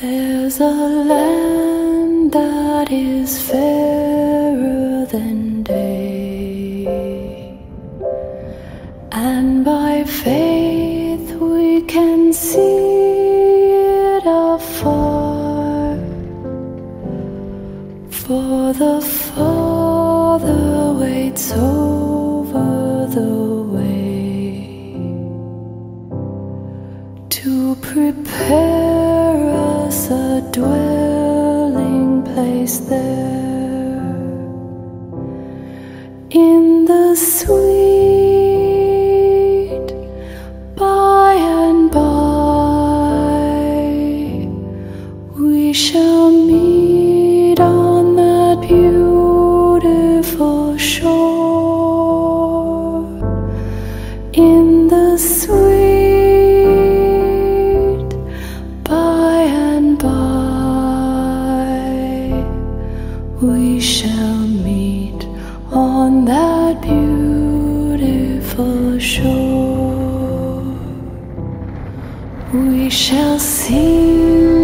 There's a land that is fairer than day, and by faith we can see it afar. For the Father waits over the way to prepare us a dwelling place there. In the sweet by and by we shall meet on that beautiful shore. In the sweet we shall meet on that beautiful shore. We shall sing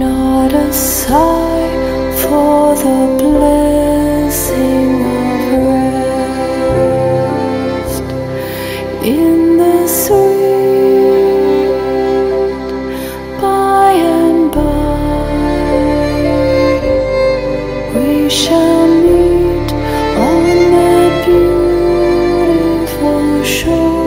Not a sigh for the blessing of rest. In the sweet by and by we shall meet on that beautiful shore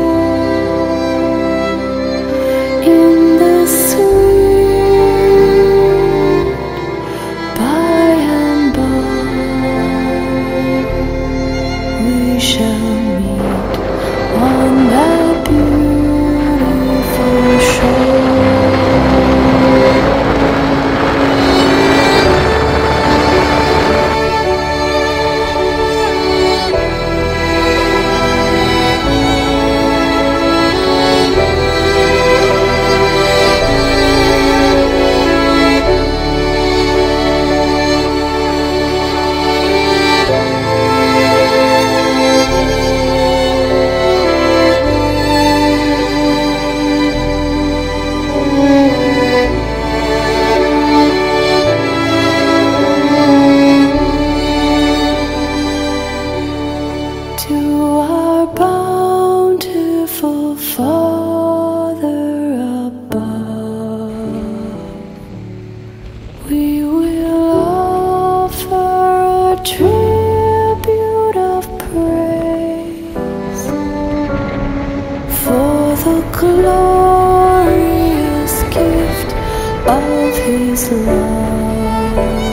of His love